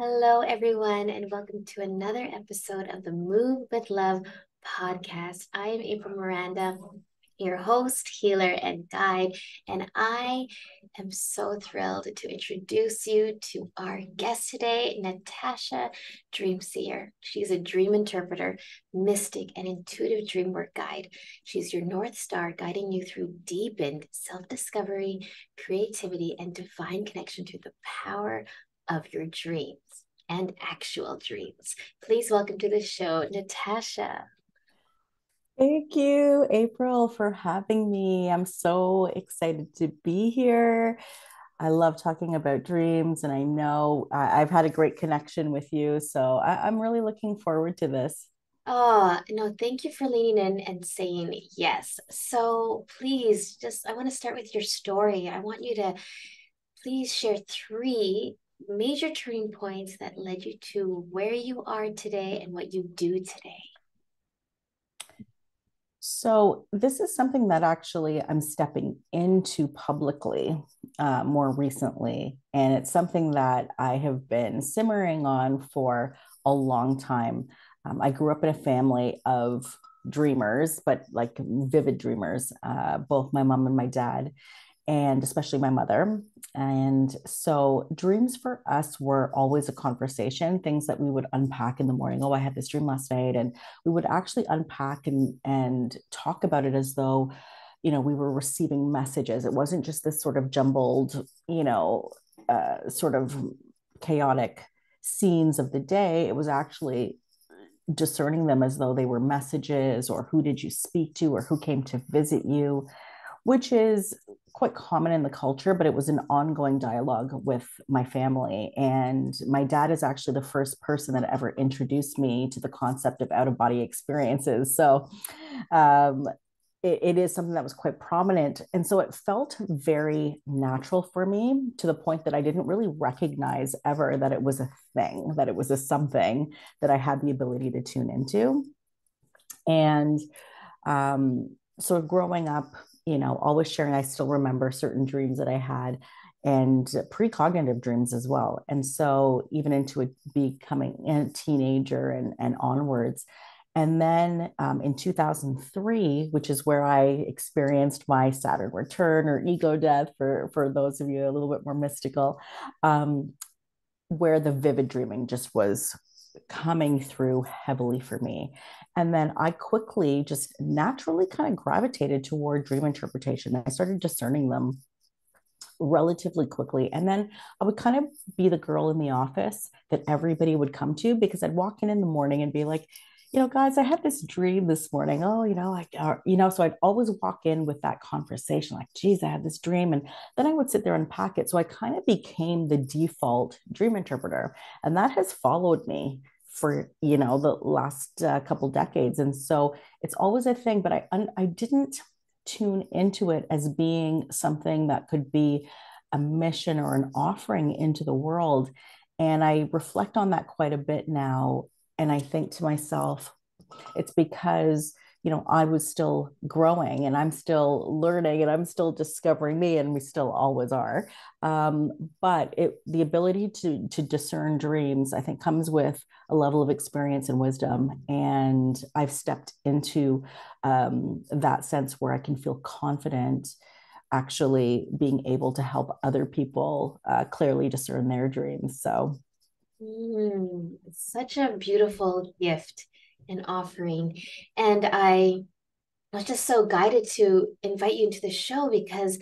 Hello, everyone, and welcome to another episode of the Move with Love podcast. I am April Miranda, your host, healer, and guide, and I am so thrilled to introduce you to our guest today, Natasha Dreamseer. She's a dream interpreter, mystic, and intuitive dream work guide. She's your North Star, guiding you through deepened self discovery, creativity, and divine connection to the power of your dreams and actual dreams. Please welcome to the show, Natasha. Thank you, April, for having me. I'm so excited to be here. I love talking about dreams, and I know I've had a great connection with you. So I, am really looking forward to this. Oh, no, thank you for leaning in and saying yes. So please, just I want to start with your story. I want you to please share three major turning points that led you to where you are today and what you do today? So, this is something that actually I'm stepping into publicly uh, more recently. And it's something that I have been simmering on for a long time. Um, I grew up in a family of dreamers, but like vivid dreamers, uh, both my mom and my dad and especially my mother. And so dreams for us were always a conversation, things that we would unpack in the morning. Oh, I had this dream last night. And we would actually unpack and, and talk about it as though, you know, we were receiving messages. It wasn't just this sort of jumbled, you know, uh, sort of chaotic scenes of the day. It was actually discerning them as though they were messages or who did you speak to or who came to visit you which is quite common in the culture, but it was an ongoing dialogue with my family. And my dad is actually the first person that ever introduced me to the concept of out of body experiences. So um, it, it is something that was quite prominent. And so it felt very natural for me to the point that I didn't really recognize ever that it was a thing, that it was a something that I had the ability to tune into. And um, so growing up, you know, always sharing. I still remember certain dreams that I had and precognitive dreams as well. And so even into it becoming a teenager and, and onwards. And then um, in 2003, which is where I experienced my Saturn return or ego death, for, for those of you a little bit more mystical, um, where the vivid dreaming just was coming through heavily for me. And then I quickly just naturally kind of gravitated toward dream interpretation. I started discerning them relatively quickly. And then I would kind of be the girl in the office that everybody would come to because I'd walk in in the morning and be like, you know, guys, I had this dream this morning. Oh, you know, like, uh, you know, so I'd always walk in with that conversation, like, geez, I had this dream. And then I would sit there and pack it. So I kind of became the default dream interpreter. And that has followed me for you know the last uh, couple decades. And so it's always a thing but i i didn't tune into it as being something that could be a mission or an offering into the world. And i reflect on that quite a bit now. And i think to myself it's because you know i was still growing and i'm still learning and i'm still discovering me and we still always are. Um, but it the ability to to discern dreams i think comes with a level of experience and wisdom. And i've stepped into um, that sense where i can feel confident actually being able to help other people uh, clearly discern their dreams. So mm, such a beautiful gift and offering. And I was just so guided to invite you into the show because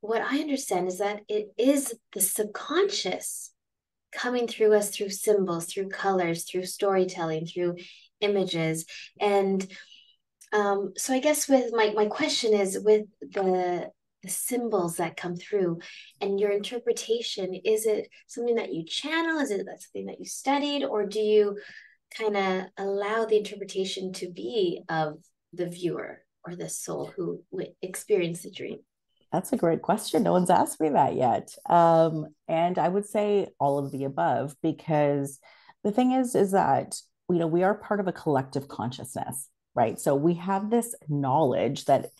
what I understand is that it is the subconscious coming through us through symbols, through colors, through storytelling, through images. And um, so I guess with my, my question is with the the symbols that come through and your interpretation is it something that you channel is it something that you studied or do you kind of allow the interpretation to be of the viewer or the soul who experienced the dream? That's a great question. No one's asked me that yet. Um, and I would say all of the above because the thing is, is that you know we are part of a collective consciousness, right? So we have this knowledge that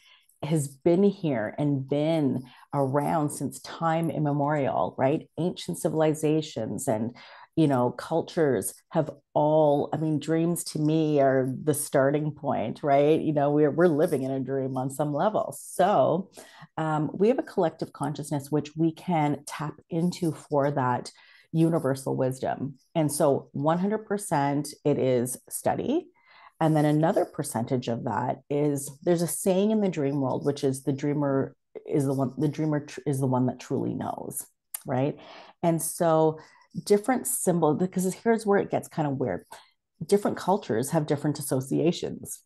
has been here and been around since time immemorial, right? Ancient civilizations and you know cultures have all i mean dreams to me are the starting point right? You know we're, we're living in a dream on some level. So um, we have a collective consciousness which we can tap into for that universal wisdom. And so 100% it is study. And then another percentage of that is there's a saying in the dream world which is the dreamer is the one the dreamer is the one that truly knows right? And so different symbol because here's where it gets kind of weird. Different cultures have different associations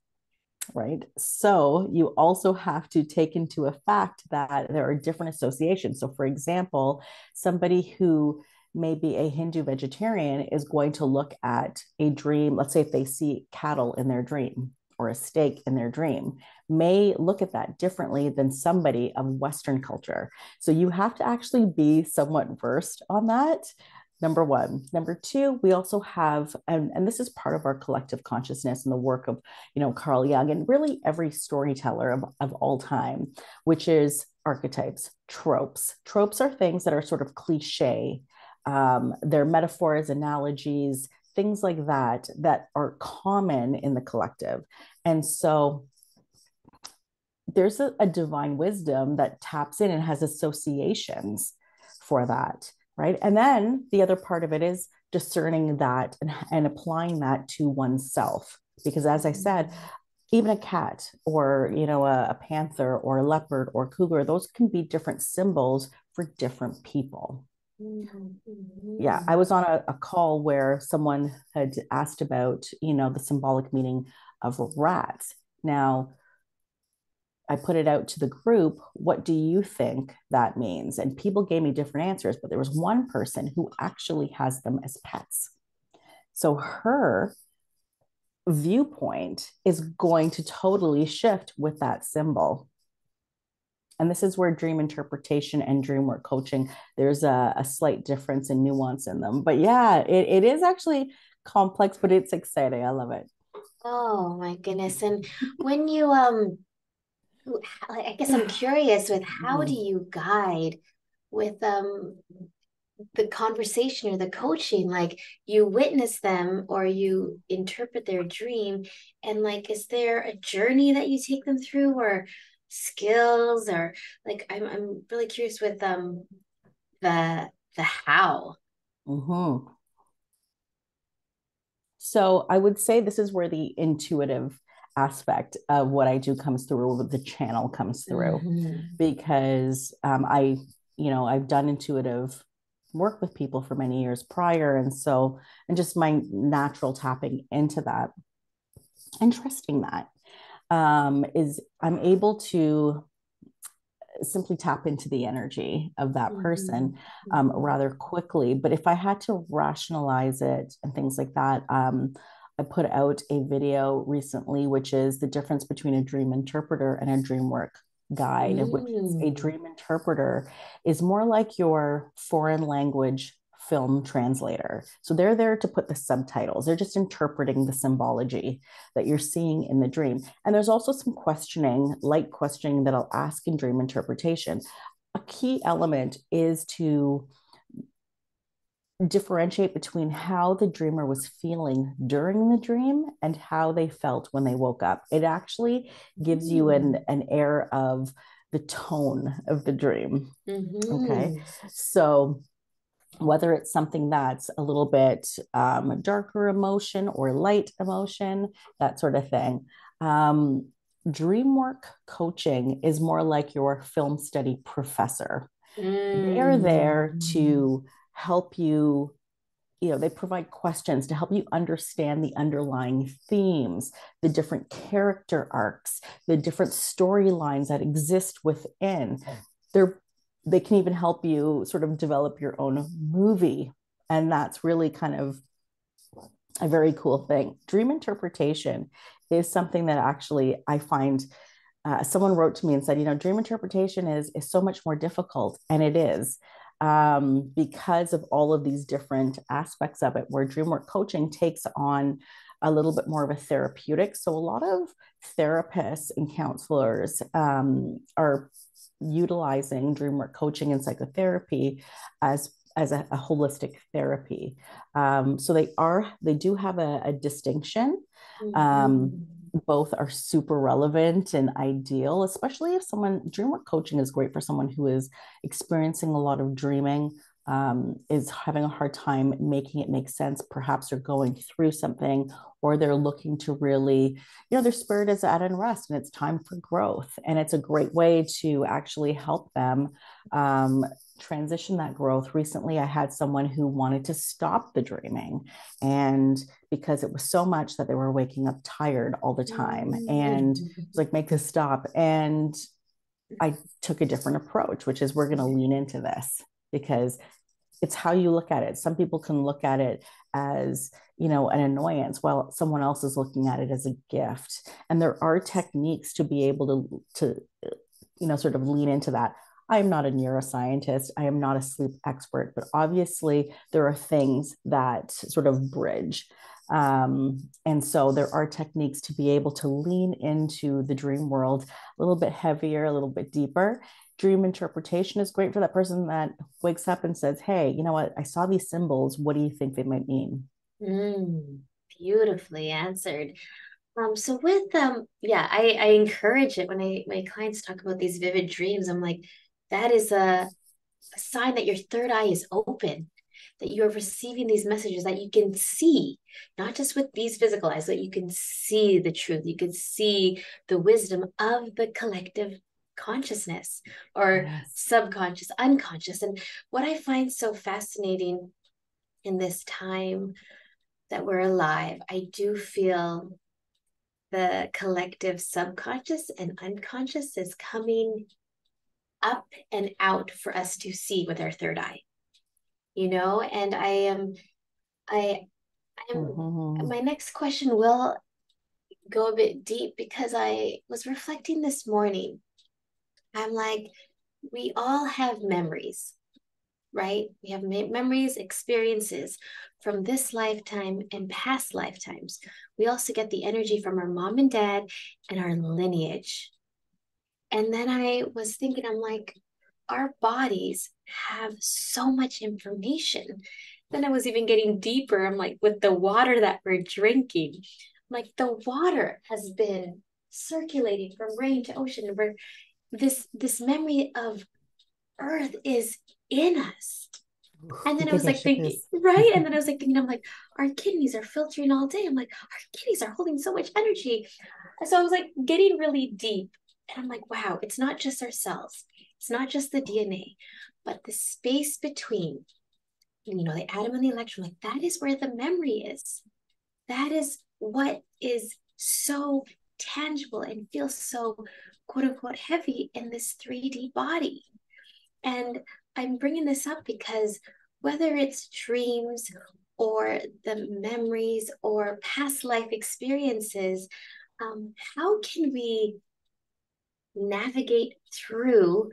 right? So you also have to take into a fact that there are different associations. So for example somebody who may be a hindu vegetarian is going to look at a dream. Let's say if they see cattle in their dream or a steak in their dream may look at that differently than somebody of western culture. So you have to actually be somewhat versed on that number one. Number two we also have and, and this is part of our collective consciousness and the work of you know carl jung and really every storyteller of, of all time which is archetypes tropes. Tropes are things that are sort of cliche um, they're metaphors analogies things like that that are common in the collective. And so there's a, a divine wisdom that taps in and has associations for that right? And then the other part of it is discerning that and, and applying that to oneself. Because as i said even a cat or you know a, a, panther or a leopard or cougar those can be different symbols for different people. Mm-hmm. yeah i was on a, a, call where someone had asked about you know the symbolic meaning of rats. Now I put it out to the group, what do you think that means? And people gave me different answers, but there was one person who actually has them as pets. So her viewpoint is going to totally shift with that symbol. And this is where dream interpretation and dream work coaching, there's a, a slight difference and nuance in them. But yeah, it, it is actually complex, but it's exciting. I love it. Oh my goodness. And when you um I guess I'm curious with how do mm-hmm. you guide with um the conversation or the coaching like you witness them or you interpret their dream and like is there a journey that you take them through or skills or like I'm I'm really curious with um the the how. Mm-hmm. So I would say this is where the intuitive aspect of what I do comes through, the channel comes through, mm-hmm. because um, I, you know, I've done intuitive work with people for many years prior. And so, and just my natural tapping into that and trusting that um, is I'm able to simply tap into the energy of that person mm-hmm. um, mm-hmm. rather quickly. But if I had to rationalize it and things like that, um, I put out a video recently, which is the difference between a dream interpreter and a dream work guide, mm. which is a mm. dream interpreter is more like your foreign language film translator. So they're there to put the subtitles. They're just interpreting the symbology that you're seeing in the dream. And there's also some questioning, light questioning that I'll ask in dream interpretation. A key element is to differentiate between how the dreamer was feeling during the dream and how they felt when they woke up. It actually gives you an, mm. an air of the tone of the dream. Mm-hmm. Okay. So, whether it's something that's a little bit um, darker emotion or light emotion, that sort of thing. Um, dream work coaching is more like your film study professor. Mm. They're there to help you you know they provide questions to help you understand the underlying themes the different character arcs the different storylines that exist within. They're they can even help you sort of develop your own movie. And that's really kind of a very cool thing. Dream interpretation is something that actually i find uh, someone wrote to me and said you know dream interpretation is is so much more difficult and it is um, because of all of these different aspects of it, where DreamWork coaching takes on a little bit more of a therapeutic. So, a lot of therapists and counselors um, are utilizing DreamWork coaching and psychotherapy as as a, a holistic therapy. Um, so they are they do have a, a distinction. Um, mm-hmm both are super relevant and ideal, especially if someone dream work coaching is great for someone who is experiencing a lot of dreaming, um, is having a hard time making it make sense. Perhaps they're going through something or they're looking to really, you know, their spirit is at unrest and it's time for growth. And it's a great way to actually help them um, transition that growth. Recently, I had someone who wanted to stop the dreaming, and because it was so much that they were waking up tired all the time, and like, make this stop. And I took a different approach, which is we're going to lean into this because it's how you look at it. Some people can look at it as, you know, an annoyance while someone else is looking at it as a gift. And there are techniques to be able to, to, you know, sort of lean into that. I am not a neuroscientist. I am not a sleep expert, but obviously there are things that sort of bridge. Um, and so there are techniques to be able to lean into the dream world a little bit heavier, a little bit deeper. Dream interpretation is great for that person that wakes up and says, Hey, you know what? I saw these symbols. What do you think they might mean? Mm, beautifully answered. Um, so with um, yeah, I, I encourage it when I my clients talk about these vivid dreams. I'm like, that is a, a sign that your third eye is open that you're receiving these messages that you can see, not just with these physical eyes, but you can see the truth, you can see the wisdom of the collective consciousness or yes. subconscious, unconscious. And what I find so fascinating in this time that we're alive, I do feel the collective subconscious and unconscious is coming up and out for us to see with our third eye you know and i am i i'm mm-hmm. my next question will go a bit deep because i was reflecting this morning i'm like we all have memories right we have memories experiences from this lifetime and past lifetimes we also get the energy from our mom and dad and our lineage and then I was thinking, I'm like, our bodies have so much information. Then I was even getting deeper. I'm like, with the water that we're drinking, like the water has been circulating from rain to ocean. Where this this memory of Earth is in us. And then I was like thinking, right? And then I was like thinking, I'm like, our kidneys are filtering all day. I'm like, our kidneys are holding so much energy. So I was like getting really deep and I'm like, wow, it's not just our cells, it's not just the DNA, but the space between, you know, the atom and the electron, like that is where the memory is. That is what is so tangible and feels so quote unquote heavy in this 3D body. And I'm bringing this up because whether it's dreams or the memories or past life experiences, um, how can we navigate through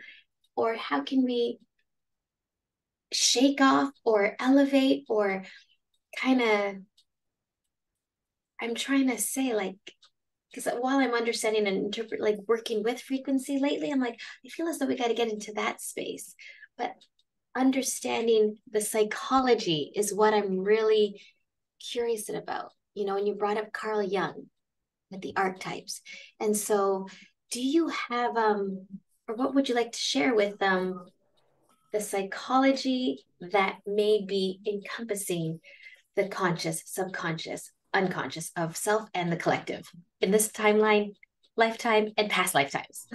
or how can we shake off or elevate or kind of i'm trying to say like because while i'm understanding and interpret like working with frequency lately i'm like i feel as though we got to get into that space. But understanding the psychology is what i'm really curious about. You know and you brought up carl jung with the archetypes. And so do you have um or what would you like to share with um the psychology that may be encompassing the conscious subconscious unconscious of self and the collective in this timeline lifetime and past lifetimes.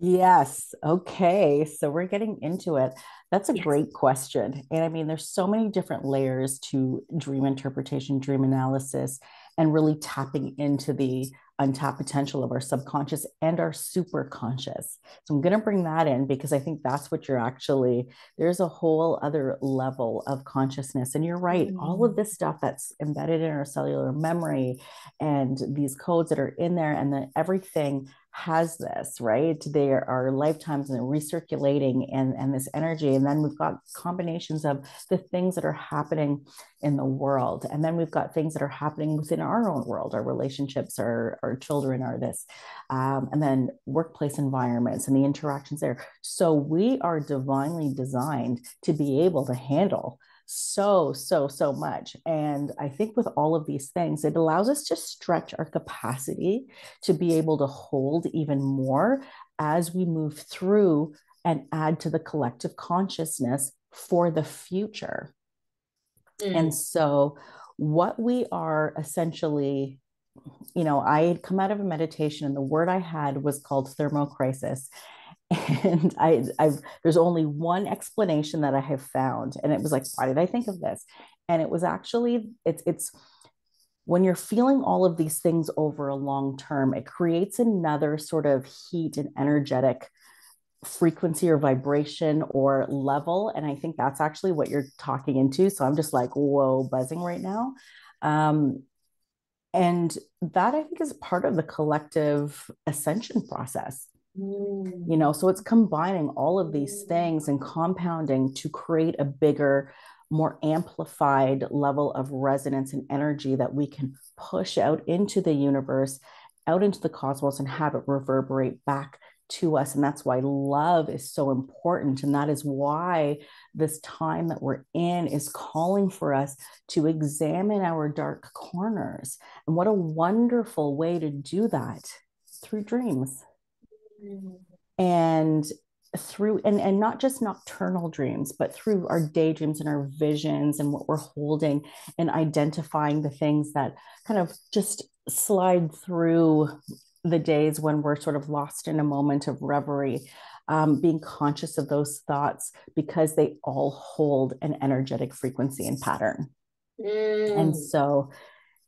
Yes. Okay. So we're getting into it. That's a yes. great question. And i mean there's so many different layers to dream interpretation dream analysis and really tapping into the untapped potential of our subconscious and our super conscious. So I'm going to bring that in because I think that's what you're actually, there's a whole other level of consciousness. And you're right, mm-hmm. all of this stuff that's embedded in our cellular memory and these codes that are in there and then everything has this, right? They are lifetimes and recirculating and, and this energy. And then we've got combinations of the things that are happening in the world. And then we've got things that are happening within our own world, our relationships, our, our children are this, um, and then workplace environments and the interactions there. So we are divinely designed to be able to handle so, so, so much. And I think with all of these things, it allows us to stretch our capacity to be able to hold even more as we move through and add to the collective consciousness for the future. Mm. And so, what we are essentially you know, I had come out of a meditation and the word I had was called thermocrisis and I, I've there's only one explanation that I have found, and it was like, why did I think of this? And it was actually it's it's when you're feeling all of these things over a long term, it creates another sort of heat and energetic frequency or vibration or level. And I think that's actually what you're talking into. So I'm just like, whoa, buzzing right now. Um, and that I think is part of the collective ascension process Mm. You know, so it's combining all of these mm. things and compounding to create a bigger, more amplified level of resonance and energy that we can push out into the universe, out into the cosmos, and have it reverberate back to us. And that's why love is so important. And that is why this time that we're in is calling for us to examine our dark corners. And what a wonderful way to do that through dreams. And through and and not just nocturnal dreams but through our daydreams and our visions and what we're holding and identifying the things that kind of just slide through the days when we're sort of lost in a moment of reverie um, being conscious of those thoughts because they all hold an energetic frequency and pattern mm. and so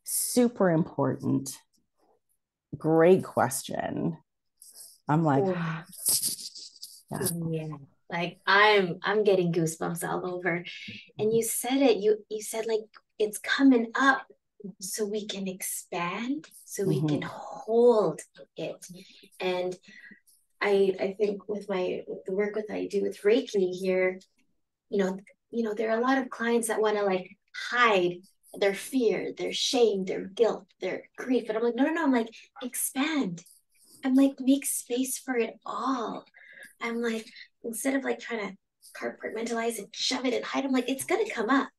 super important great question I'm like, yeah. yeah. Like I'm I'm getting goosebumps all over. And you said it, you you said like it's coming up so we can expand, so we mm-hmm. can hold it. And I I think with my with the work with I do with Reiki here, you know, you know, there are a lot of clients that want to like hide their fear, their shame, their guilt, their grief. And I'm like, no, no, no. I'm like, expand, I'm like, make space for it all. I'm like, instead of like trying to compartmentalize and shove it and hide, I'm like, it's gonna come up.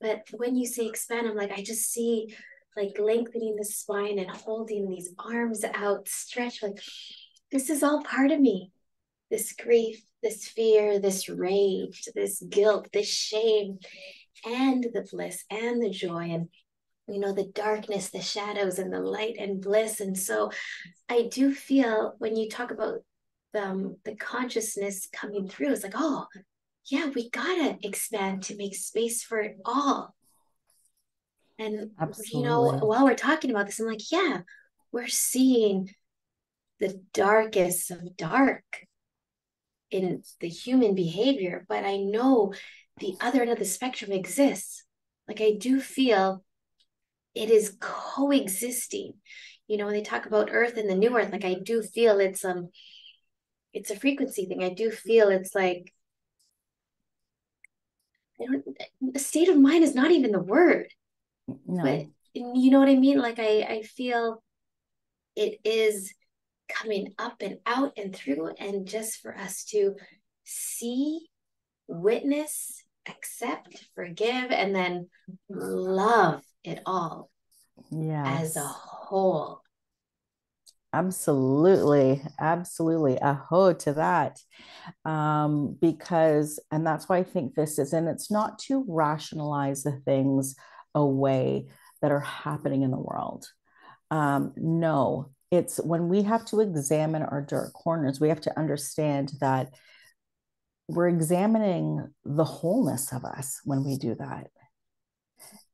But when you say expand, I'm like, I just see like lengthening the spine and holding these arms out, stretch like this is all part of me. This grief, this fear, this rage, this guilt, this shame, and the bliss and the joy. And you know the darkness the shadows and the light and bliss. And so i do feel when you talk about um, the consciousness coming through it's like oh yeah we gotta expand to make space for it all. And Absolutely. you know while we're talking about this i'm like yeah we're seeing the darkest of dark in the human behavior but i know the other end of the spectrum exists. Like i do feel it is coexisting. You know when they talk about earth and the new earth like i do feel it's um it's a frequency thing. I do feel it's like I don't, the state of mind is not even the word. No. but you know what i mean? Like i i feel it is coming up and out and through and just for us to see witness accept forgive and then love it all yeah as a whole. Absolutely. Absolutely. A ho to that. Um because and that's why i think this is and it's not to rationalize the things away that are happening in the world. Um no it's when we have to examine our dark corners we have to understand that we're examining the wholeness of us when we do that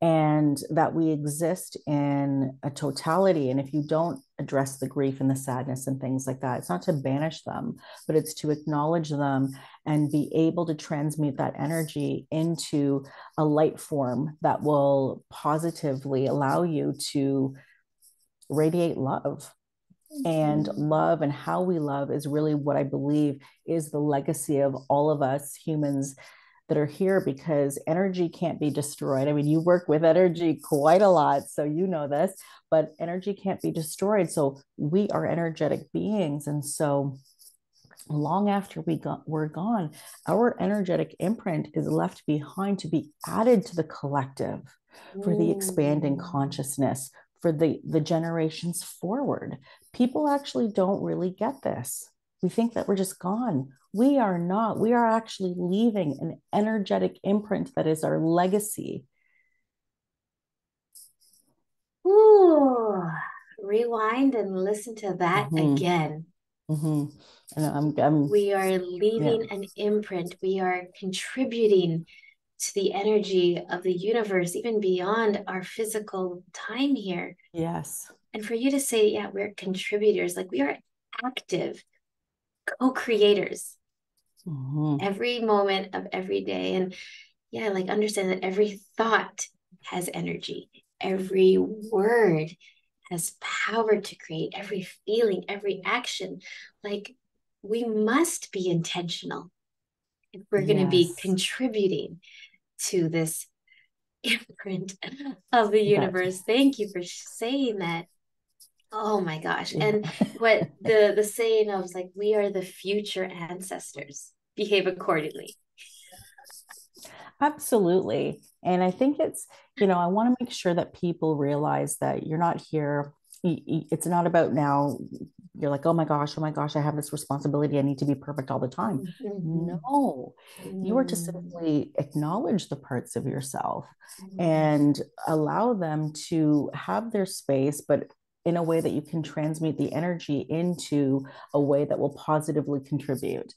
and that we exist in a totality. And if you don't address the grief and the sadness and things like that, it's not to banish them, but it's to acknowledge them and be able to transmute that energy into a light form that will positively allow you to radiate love and mm-hmm. love and how we love is really what I believe is the legacy of all of us humans that are here because energy can't be destroyed. I mean, you work with energy quite a lot, so you know this, but energy can't be destroyed. So we are energetic beings. And so long after we got, we're gone, our energetic imprint is left behind to be added to the collective for the expanding consciousness for the the generations forward people actually don't really get this we think that we're just gone we are not we are actually leaving an energetic imprint that is our legacy Ooh, rewind and listen to that mm-hmm. again mm-hmm. and I'm, I'm, we are leaving yeah. an imprint we are contributing to the energy of the universe, even beyond our physical time here. Yes. And for you to say, yeah, we're contributors, like we are active co creators mm-hmm. every moment of every day. And yeah, like understand that every thought has energy, every word has power to create, every feeling, every action. Like we must be intentional if we're yes. going to be contributing to this imprint of the universe. Thank you for saying that. Oh my gosh. And what the the saying of like we are the future ancestors. Behave accordingly. Absolutely. And I think it's, you know, I want to make sure that people realize that you're not here it's not about now you're like, oh my gosh, oh my gosh, I have this responsibility. I need to be perfect all the time. Mm-hmm. No, mm-hmm. you are to simply acknowledge the parts of yourself mm-hmm. and allow them to have their space, but in a way that you can transmute the energy into a way that will positively contribute.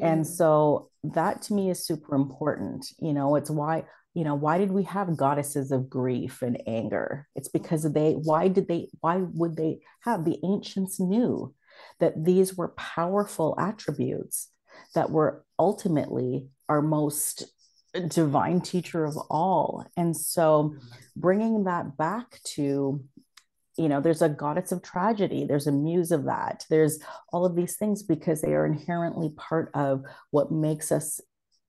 And mm. so that to me is super important. You know, it's why you know why did we have goddesses of grief and anger it's because they why did they why would they have the ancients knew that these were powerful attributes that were ultimately our most divine teacher of all and so bringing that back to you know there's a goddess of tragedy there's a muse of that there's all of these things because they are inherently part of what makes us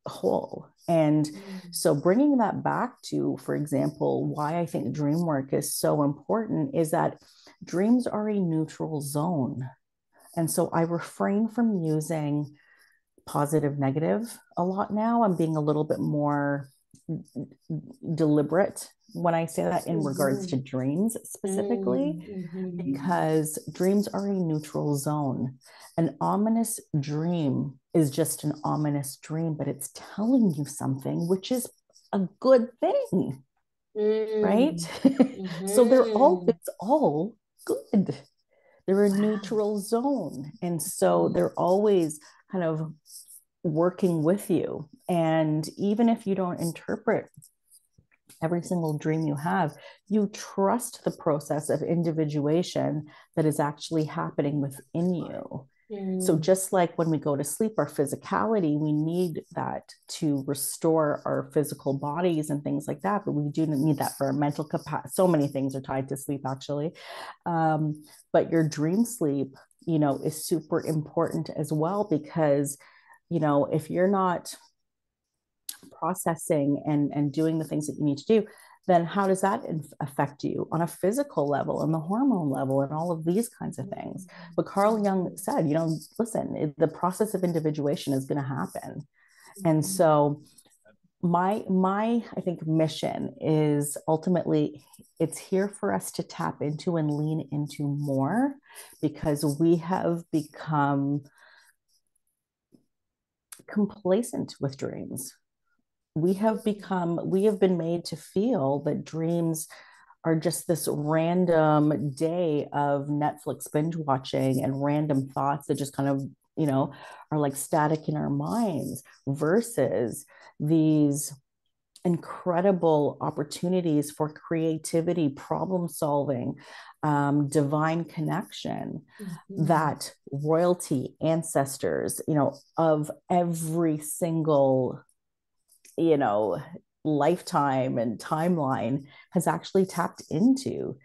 whole. And mm. so, bringing that back to, for example, why I think dream work is so important is that dreams are a neutral zone. And so, I refrain from using positive, negative a lot now. I'm being a little bit more deliberate when I say that in regards to mm-hmm. dreams specifically, mm-hmm. because dreams are a neutral zone. An ominous dream is just an ominous dream, but it's telling you something, which is a good thing. Mm-hmm. Right? so they're all, mm-hmm. it's all good. They're a wow. neutral zone. And so they're always kind of working with you. And even if you don't interpret every single dream you have, you trust the process of individuation that is actually happening within you. Mm. So, just like when we go to sleep, our physicality, we need that to restore our physical bodies and things like that. But we do need that for our mental capacity. So many things are tied to sleep, actually. Um, but your dream sleep, you know, is super important as well because, you know, if you're not processing and and doing the things that you need to do then how does that affect you on a physical level and the hormone level and all of these kinds of things? Mm-hmm. But carl jung said you know listen it, the process of individuation is going to happen. And mm-hmm. so my my i think mission is ultimately it's here for us to tap into and lean into more because we have become complacent with dreams we have become we have been made to feel that dreams are just this random day of netflix binge watching and random thoughts that just kind of you know are like static in our minds versus these incredible opportunities for creativity problem solving um, divine connection mm-hmm. that royalty ancestors you know of every single you know lifetime and timeline has actually tapped into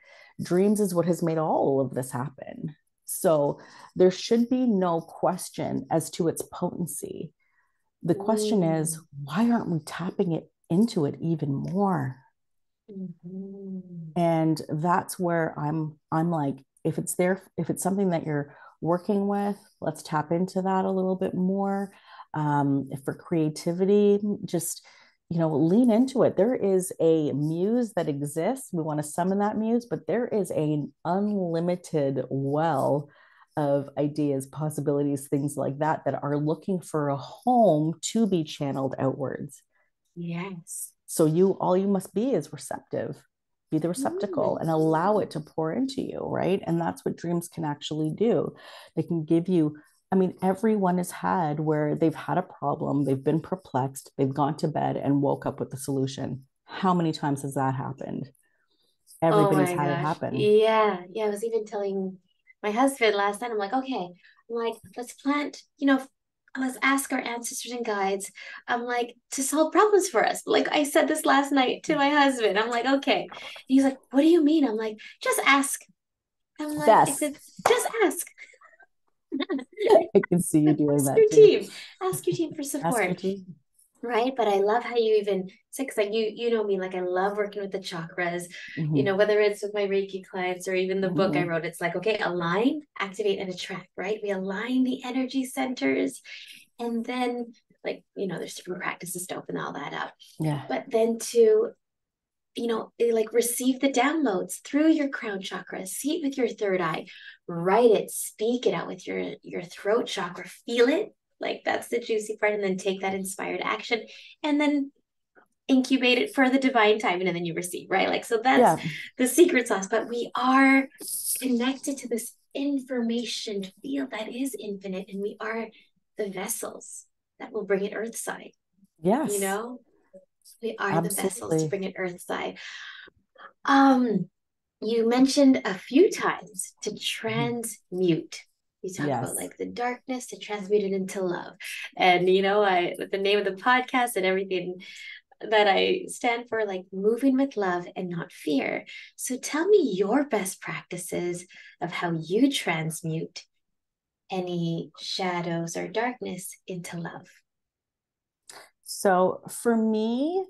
dreams is what has made all of this happen So there should be no question as to its potency. The question mm. is, why aren't we tapping it into it even more? Mm-hmm. And that's where I'm I'm like, if it's there, if it's something that you're working with, let's tap into that a little bit more. Um, for creativity, just you know, lean into it. There is a muse that exists. We want to summon that muse, but there is an unlimited well of ideas, possibilities, things like that, that are looking for a home to be channeled outwards. Yes. So you all you must be is receptive. Be the receptacle and allow it to pour into you, right? And that's what dreams can actually do. They can give you I mean, everyone has had where they've had a problem, they've been perplexed, they've gone to bed and woke up with the solution. How many times has that happened? Oh Everybody's oh had gosh. it happen. Yeah. Yeah. I was even telling my husband last night, I'm like, okay, I'm like, let's plant, you know, let's ask our ancestors and guides i'm like to solve problems for us like i said this last night to my husband i'm like okay and he's like what do you mean i'm like just ask i'm like yes. just ask I can see you doing Ask that. Your too. team. Ask your team for support. Team. Right. But I love how you even say, cause like you, you know me, like I love working with the chakras, mm-hmm. you know, whether it's with my Reiki clients or even the mm-hmm. book I mm-hmm. wrote, it's like, okay, align, activate, and attract, right? We align the energy centers. And then like, you know, there's different practices to open all that up. Yeah. But then to you know, eh, like receive the downloads through your crown chakra, see it with your third eye, write it, speak it out with your your throat chakra, feel it. Like that's the juicy part, and then take that inspired action, and then incubate it for the divine timing, and then you receive, right? Like so that's yeah. the secret sauce. But we are connected to this information field that is infinite, and we are the vessels that will bring it earthside. Yes. You know, we are Absolutely. the vessels to bring it earthside. Um, you mentioned a few times to mm-hmm. transmute. You talk yes. about like the darkness to transmute it into love. And you know, I with the name of the podcast and everything that I stand for, like moving with love and not fear. So tell me your best practices of how you transmute any shadows or darkness into love. So for me,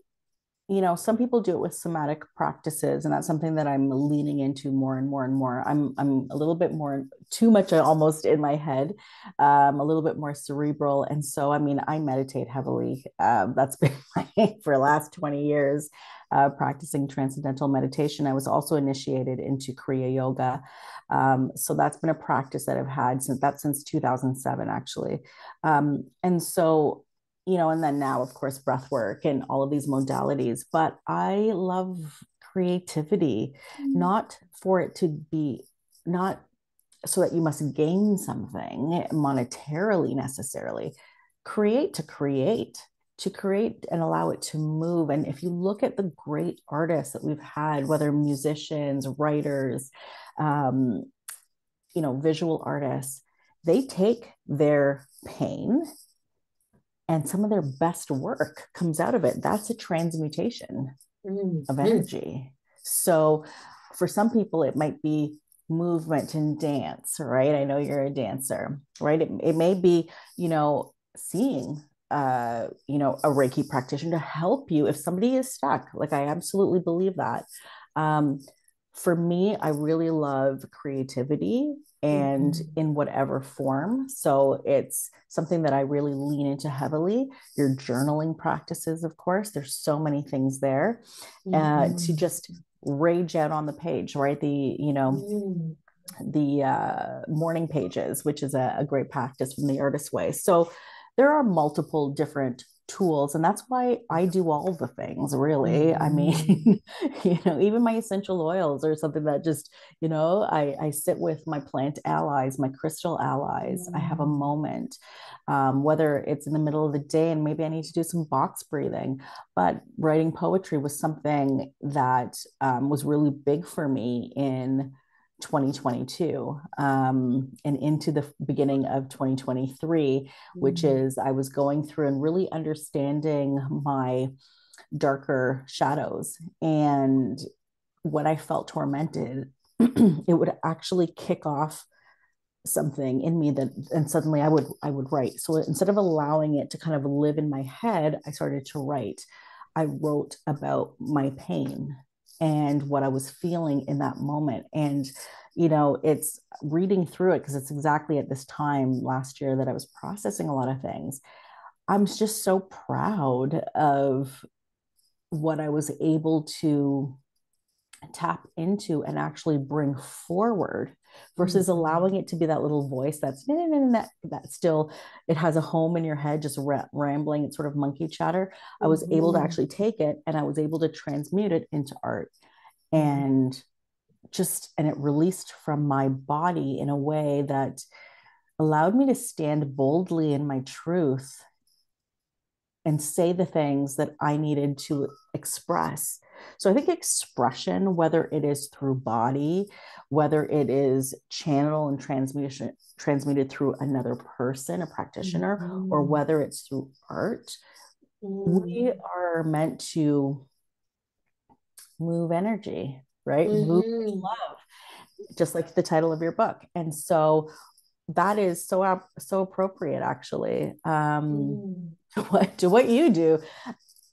you know, some people do it with somatic practices, and that's something that I'm leaning into more and more and more. I'm I'm a little bit more too much almost in my head, um, a little bit more cerebral, and so I mean, I meditate heavily. Um, that's been my for the last 20 years. Uh, practicing transcendental meditation. I was also initiated into Kriya Yoga. Um, so that's been a practice that I've had since that since 2007, actually. Um, and so you know, and then now, of course, breath work and all of these modalities. But I love creativity, mm-hmm. not for it to be, not so that you must gain something monetarily necessarily. Create to create, to create and allow it to move. And if you look at the great artists that we've had, whether musicians, writers, um, you know, visual artists, they take their pain and some of their best work comes out of it. That's a transmutation mm-hmm. of energy. So for some people it might be movement and dance right? I know you're a dancer right? It, it may be you know seeing uh, you know a reiki practitioner to help you if somebody is stuck. Like i absolutely believe that. Um, for me i really love creativity and mm-hmm. in whatever form. So it's something that I really lean into heavily. Your journaling practices, of course, there's so many things there mm-hmm. uh, to just rage out on the page, right? The, you know, mm the uh, morning pages, which is a, a great practice from the artist way. So there are multiple different tools and that's why i do all the things really mm-hmm. i mean you know even my essential oils or something that just you know i i sit with my plant allies my crystal allies mm-hmm. i have a mm-hmm. moment um, whether it's in the middle of the day and maybe i need to do some box breathing but writing poetry was something that um, was really big for me in 2022 um, and into the beginning of 2023, mm-hmm. which is I was going through and really understanding my darker shadows. And when I felt tormented, it would actually kick off something in me that and suddenly i would i would write so instead of allowing it to kind of live in my head i started to write i wrote about my pain and what i was feeling in that moment. And you know it's reading through it because it's exactly at this time last year that i was processing a lot of things. I'm just so proud of what i was able to tap into and actually bring forward versus mm-hmm. allowing it to be that little voice that's that, that still it has a home in your head just rambling it's sort of monkey chatter mm-hmm. i was able to mm-hmm. actually take it and i was able to transmute it into art mm-hmm. and just and it released from my body in a way that allowed me to stand boldly in my truth and say the things that I needed to express. So I think expression, whether it is through body, whether it is channel and transmission transmuted through another person, a practitioner, mm-hmm. or whether it's through art, mm-hmm. we mm. are meant to move energy, right? Mm-hmm. Move love, just like the title of your book. And so that is so so appropriate actually um what to what you do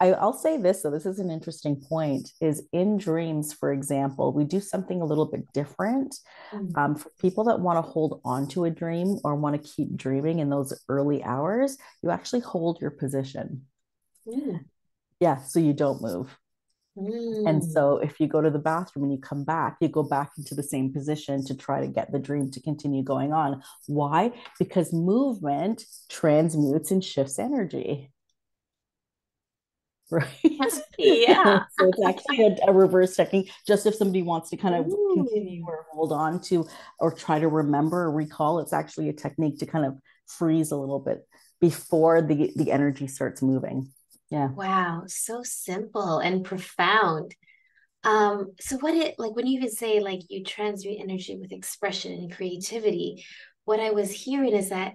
I, I'll say this, so this is an interesting point, is in dreams, for example, we do something a little bit different. Mm-hmm. Um, for people that want to hold on to a dream or want to keep dreaming in those early hours, you actually hold your position. Mm. Yeah, so you don't move. Mm. And so if you go to the bathroom and you come back, you go back into the same position to try to get the dream to continue going on. Why? Because movement transmutes and shifts energy right? Yeah. so it's actually a, a, reverse technique, just if somebody wants to kind of Ooh. continue or hold on to or try to remember or recall, it's actually a technique to kind of freeze a little bit before the, the energy starts moving. Yeah. Wow. So simple and profound. Um, so what it like when you even say like you transmute energy with expression and creativity, what I was hearing is that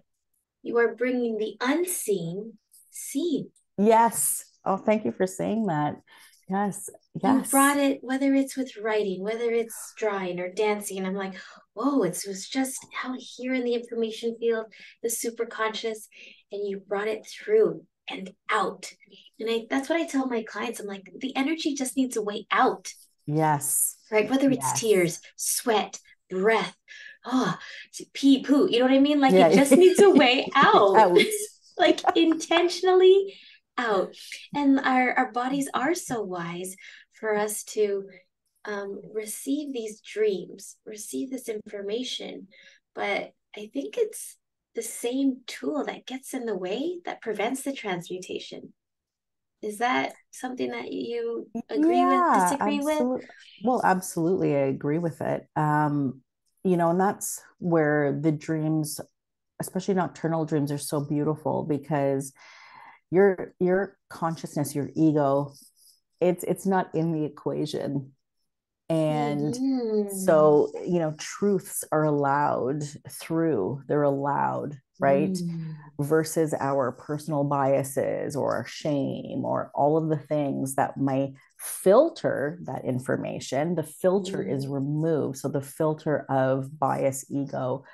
you are bringing the unseen seen. Yes, Oh, thank you for saying that. Yes. Yes. You brought it, whether it's with writing, whether it's drawing or dancing. And I'm like, whoa, it was just out here in the information field, the super conscious, and you brought it through and out. And I that's what I tell my clients. I'm like, the energy just needs a way out. Yes. Right. Whether it's yes. tears, sweat, breath, oh, pee, poo. You know what I mean? Like yeah. it just needs a way out. out. like intentionally out. And our, our bodies are so wise for us to um, receive these dreams, receive this information. But I think it's the same tool that gets in the way that prevents the transmutation. Is that something that you agree yeah, with, disagree absolutely. with? Well, absolutely. I agree with it. Um, you know, and that's where the dreams, especially nocturnal dreams, are so beautiful because your your consciousness your ego it's it's not in the equation and mm-hmm. so you know truths are allowed through they're allowed right mm. versus our personal biases or our shame or all of the things that might filter that information the filter mm. is removed so the filter of bias ego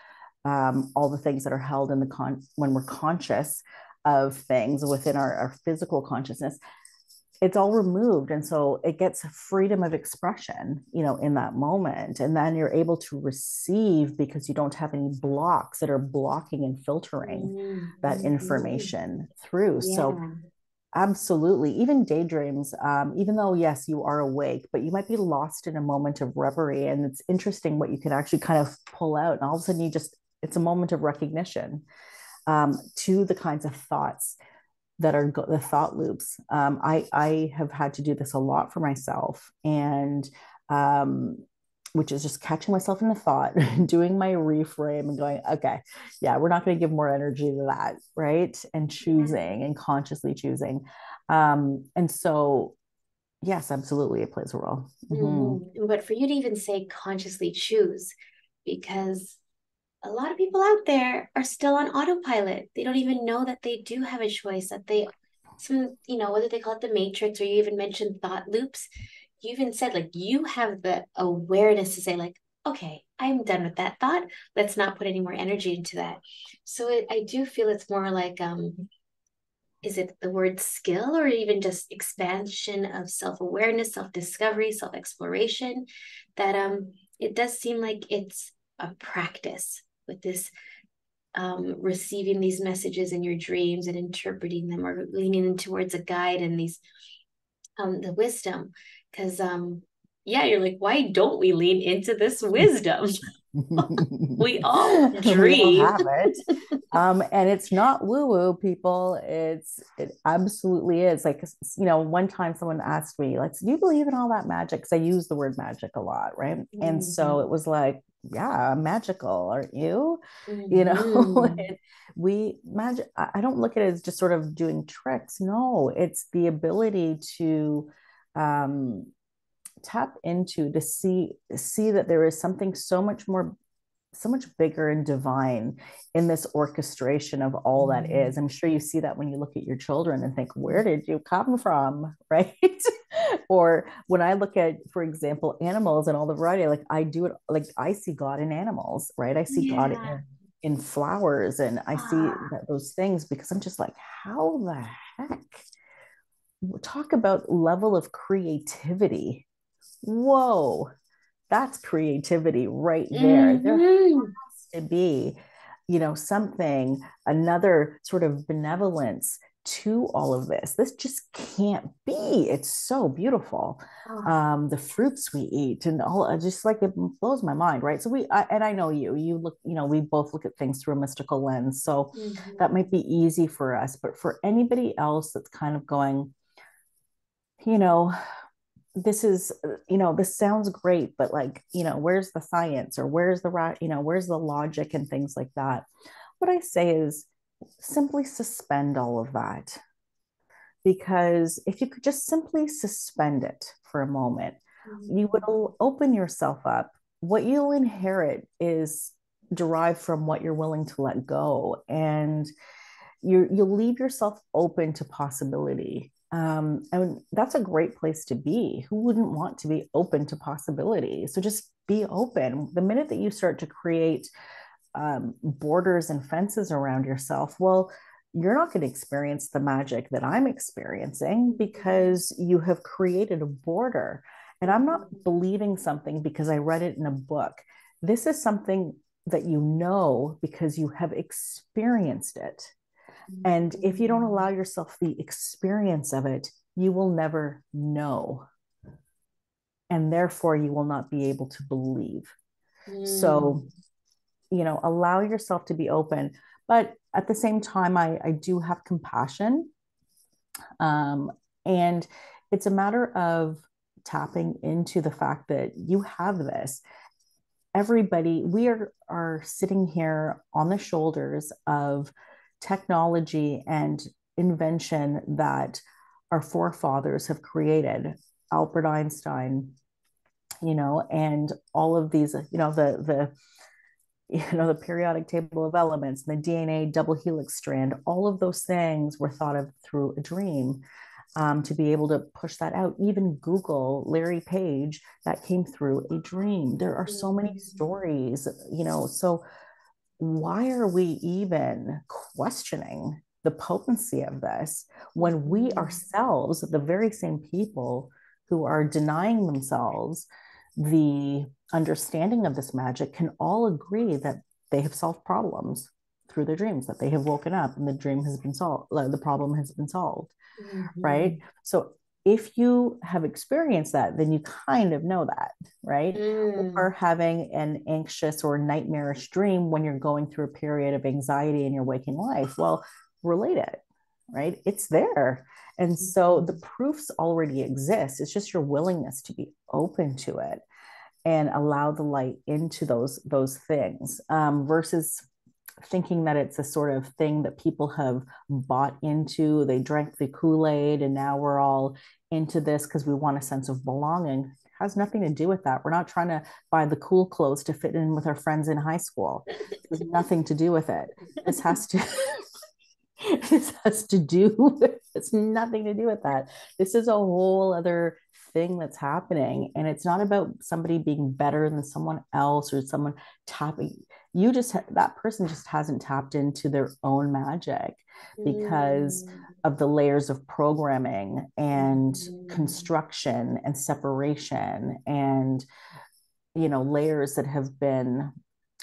um, all the things that are held in the con when we're conscious of things within our, our physical consciousness it's all removed and so it gets freedom of expression you know in that moment and then you're able to receive because you don't have any blocks that are blocking and filtering mm-hmm. that information through yeah. so absolutely even daydreams um, even though yes you are awake but you might be lost in a moment of reverie and it's interesting what you can actually kind of pull out and all of a sudden you just it's a moment of recognition um, to the kinds of thoughts that are the thought loops. Um, I, I have had to do this a lot for myself, and um, which is just catching myself in the thought, doing my reframe, and going, okay, yeah, we're not going to give more energy to that, right? And choosing and consciously choosing. Um, and so, yes, absolutely, it plays a role. Mm-hmm. Mm-hmm. But for you to even say consciously choose, because a lot of people out there are still on autopilot. They don't even know that they do have a choice, that they, some, you know, whether they call it the matrix or you even mentioned thought loops. You even said, like, you have the awareness to say, like, okay, I'm done with that thought. Let's not put any more energy into that. So it, I do feel it's more like, um, is it the word skill or even just expansion of self-awareness, self-discovery, self-exploration? That um, it does seem like it's a practice with this um, receiving these messages in your dreams and interpreting them or leaning in towards a guide and these um, the wisdom. Because um yeah you're like why don't we lean into this wisdom? We all dream we all have it. Um and it's not woo woo people. It's it absolutely is. Like you know one time someone asked me like do you believe in all that magic? Because i use the word magic a lot right? Mm-hmm. and so mm-hmm. it was like yeah magical aren't you mm-hmm. you know mm-hmm. we magic i don't look at it as just sort of doing tricks no it's the ability to um tap into to see see that there is something so much more so much bigger and divine in this orchestration of all that mm-hmm. I'm sure you see that when you look at your children and think, where did you come from? Right. or when I look at, for example, animals and all the variety, like I do it, like I see God in animals, right? I see yeah. God in, in, flowers and I see ah. that, those things because I'm just like, how the heck? Talk about level of creativity. Whoa that's creativity right there. Mm-hmm. There has to be, you know, something, another sort of benevolence to all of this. This just can't be. It's so beautiful. Oh. Um, the fruits we eat and all, uh, just like it blows my mind, right? So we, I, and I know you, you look, you know, we both look at things through a mystical lens. So mm-hmm. that might be easy for us, but for anybody else that's kind of going, you know, this is you know this sounds great but like you know where's the science or where's the you know where's the logic and things like that? What i say is simply suspend all of that. Because if you could just simply suspend it for a moment mm-hmm. you would open yourself up. What you'll inherit is derived from what you're willing to let go and you you'll leave yourself open to possibility um, and that's a great place to be. Who wouldn't want to be open to possibility? So just be open. The minute that you start to create um, borders and fences around yourself, well, you're not going to experience the magic that I'm experiencing because you have created a border. And I'm not believing something because I read it in a book. This is something that you know because you have experienced it. And if you don't allow yourself the experience of it, you will never know. And therefore, you will not be able to believe. Mm. So, you know, allow yourself to be open. But at the same time, I, I do have compassion. Um, and it's a matter of tapping into the fact that you have this. Everybody, we are, are sitting here on the shoulders of technology and invention that our forefathers have created albert einstein you know and all of these you know the the you know the periodic table of elements the dna double helix strand all of those things were thought of through a dream um, to be able to push that out even google larry page that came through a dream there are so many mm-hmm. stories you know so why are we even questioning the potency of this when we mm-hmm. ourselves, the very same people who are denying themselves the understanding of this magic, can all agree that they have solved problems through their dreams, that they have woken up and the dream has been solved, the problem has been solved, mm-hmm. right? So if you have experienced that, then you kind of know that, right? Mm. Or having an anxious or nightmarish dream when you're going through a period of anxiety in your waking life. Well, relate it, right? It's there. And so the proofs already exist. It's just your willingness to be open to it and allow the light into those those things um, versus thinking that it's a sort of thing that people have bought into. They drank the Kool Aid, and now we're all into this because we want a sense of belonging. It has nothing to do with that. We're not trying to buy the cool clothes to fit in with our friends in high school. Nothing to do with it. This has to. this has to do with it's nothing to do with that this is a whole other thing that's happening and it's not about somebody being better than someone else or someone tapping you just ha- that person just hasn't tapped into their own magic because mm. of the layers of programming and mm. construction and separation and you know layers that have been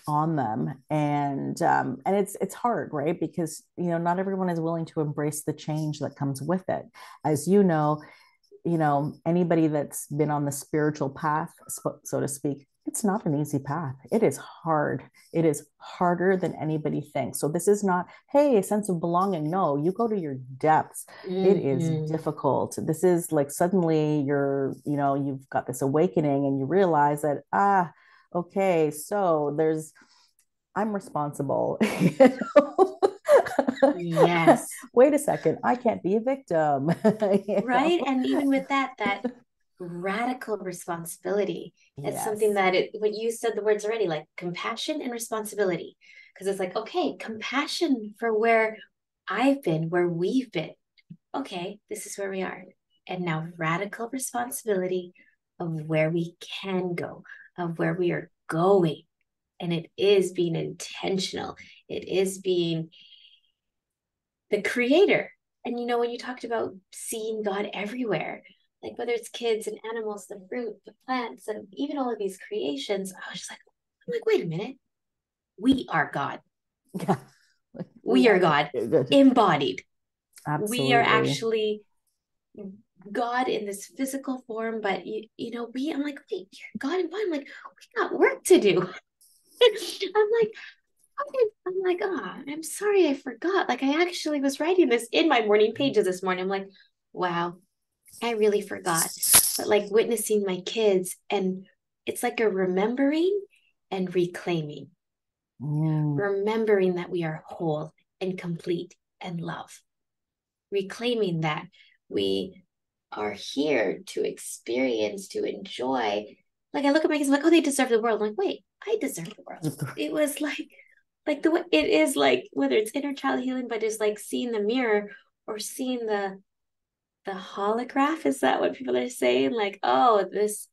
on them and um, and it's it's hard right because you know not everyone is willing to embrace the change that comes with it as you know you know anybody that's been on the spiritual path so to speak it's not an easy path it is hard it is harder than anybody thinks so this is not hey a sense of belonging no you go to your depths mm-hmm. it is mm-hmm. difficult this is like suddenly you're you know you've got this awakening and you realize that ah okay, so there's, I'm responsible. yes. Wait a second, I can't be a victim. right. And even with that, that radical responsibility. It's yes. something that it what you said the words already, like compassion and responsibility. Because it's like, okay, compassion for where I've been, where we've been. Okay, this is where we are. And now radical responsibility of where we can go, of where we are going. And it is being intentional, it is being the creator. And you know, when you talked about seeing God everywhere, like whether it's kids and animals, the fruit, the plants, and even all of these creations, I was just like, I'm like, wait a minute. We are God. We are God embodied. Absolutely. We are actually God in this physical form, but you, you know, we, I'm like, wait, you're God and I'm like, we got work to do. I'm like, I'm like, oh, I'm sorry, I forgot. Like, I actually was writing this in my morning pages this morning. I'm like, wow, I really forgot. But like witnessing my kids, and it's like a remembering and reclaiming, mm. remembering that we are whole and complete and love, reclaiming that we are here to experience, to enjoy. Like I look at my kids, I'm like, oh, they deserve the world. I'm like, wait, I deserve the world. It was like, like the way it is like whether it's inner child healing, but it's like seeing the mirror or seeing the the holograph. Is that what people are saying? Like, oh, this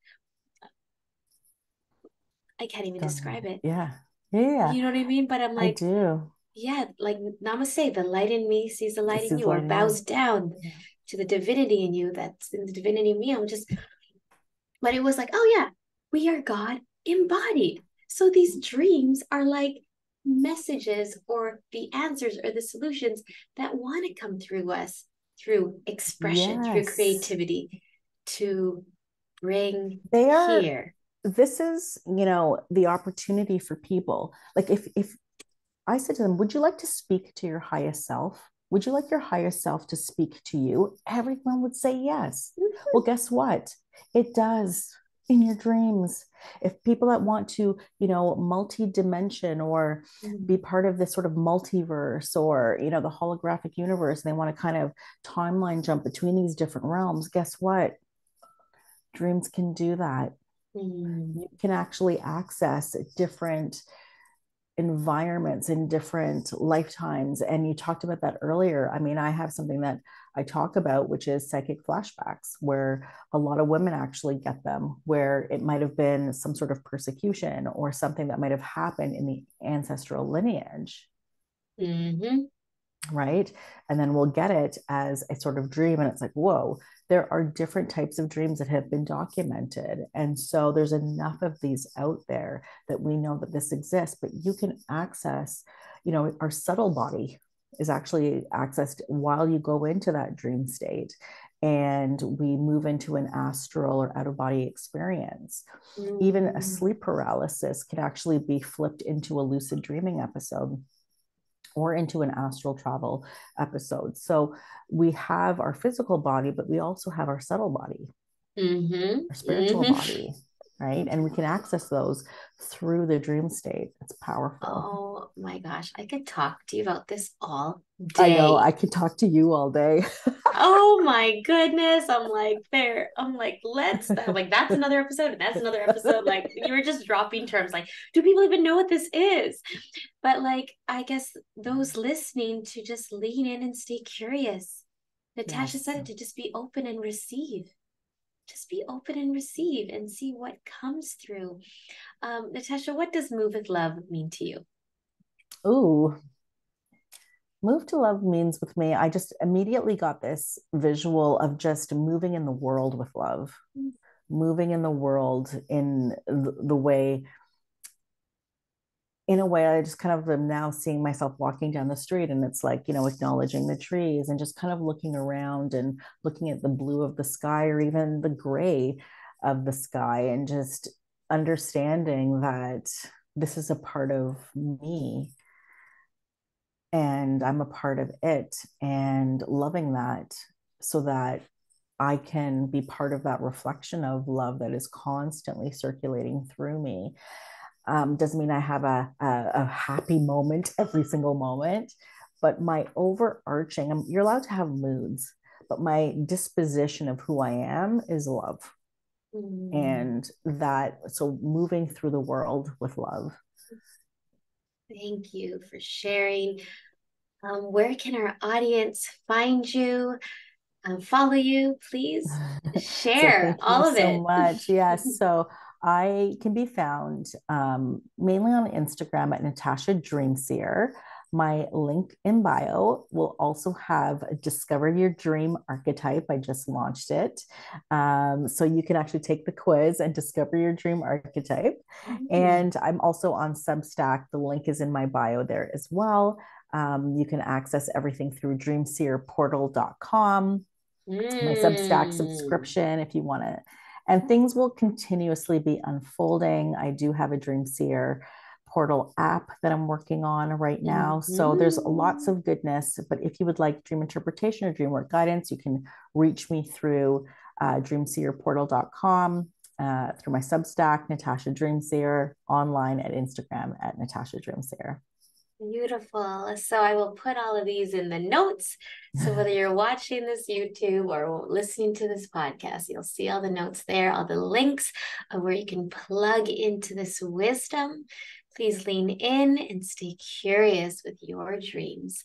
I can't even describe it. Yeah. Yeah. You know what I mean? But I'm like, I do. Yeah, like namaste, the light in me sees the light this in you, or bows down. Yeah to the divinity in you that's in the divinity in me. I'm just, but it was like, oh yeah, we are God embodied. So these dreams are like messages or the answers or the solutions that want to come through us through expression, yes. through creativity to bring they are here. This is, you know, the opportunity for people. Like if if I said to them, would you like to speak to your highest self? Would you like your higher self to speak to you? Everyone would say yes. Mm-hmm. Well, guess what? It does in your dreams. If people that want to, you know, multi-dimension or mm-hmm. be part of this sort of multiverse or, you know, the holographic universe, and they want to kind of timeline jump between these different realms, guess what? Dreams can do that. Mm-hmm. You can actually access different environments in different lifetimes and you talked about that earlier i mean i have something that i talk about which is psychic flashbacks where a lot of women actually get them where it might have been some sort of persecution or something that might have happened in the ancestral lineage mm-hmm. Right and then we'll get it as a sort of dream and it's like whoa there are different types of dreams that have been documented. And so there's enough of these out there that we know that this exists, but you can access, you know, our subtle body is actually accessed while you go into that dream state and we move into an astral or out of body experience. Mm-hmm. Even a mm. sleep paralysis can actually be flipped into a lucid dreaming episode or into an astral travel episode. So we have our physical body, but we also have our subtle body, mm-hmm. our spiritual mm-hmm. body, right? And we can access those through the dream state. It's powerful. Oh my gosh, I could talk to you about this all day. I know, I could talk to you all day. oh my goodness. I'm like, there. I'm like, let's I'm like, that's another episode, and that's another episode. Like you were just dropping terms like, do people even know what this is? But like, I guess those listening to just lean in and stay curious. Natasha yes. said it to just be open and receive. Just be open and receive and see what comes through. Um, Natasha, what does move with love mean to you? Ooh, move to love means with me, I just immediately got this visual of just moving in the world with love, mm-hmm. moving in the world in the way in a way i just kind of am now seeing myself walking down the street and it's like you know acknowledging the trees and just kind of looking around and looking at the blue of the sky or even the gray of the sky and just understanding that this is a part of me and i'm a part of it and loving that so that I can be part of that reflection of love that is constantly circulating through me um, doesn't mean I have a, a, a, happy moment every single moment, but my overarching, um, you're allowed to have moods, but my disposition of who I am is love. Mm. And that, so moving through the world with love. Thank you for sharing. Um, where can our audience find you? Um, follow you, please share so all of so it. So much, yes. So I can be found um, mainly on Instagram at Natasha Dreamseer. My link in bio will also have Discover Your Dream Archetype. I just launched it. Um, so you can actually take the quiz and discover your dream archetype. Mm-hmm. And I'm also on Substack. The link is in my bio there as well. Um, you can access everything through dreamseerportal.com. Mm. My Substack mm. subscription if you want to and things will continuously be unfolding. I do have a Dream Seer portal app that I'm working on right now. Mm-hmm. So there's lots of goodness. But if you would like dream interpretation or dream work guidance, you can reach me through uh, dreamseerportal.com, uh, through my Substack, Natasha Dreamseer, online at Instagram at Natasha Dreamseer. Beautiful. So I will put all of these in the notes. So whether you're watching this YouTube or listening to this podcast, you'll see all the notes there, all the links of where you can plug into this wisdom. Please lean in and stay curious with your dreams.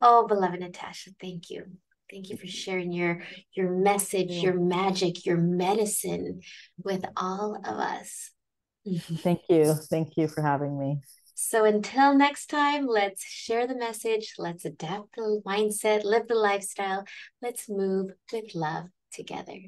Oh, beloved Natasha, thank you. Thank you for sharing your your message, your magic, your medicine with all of us. Thank you. Thank you for having me. So until next time, let's share the message, let's adapt the mindset, live the lifestyle, let's move with love together.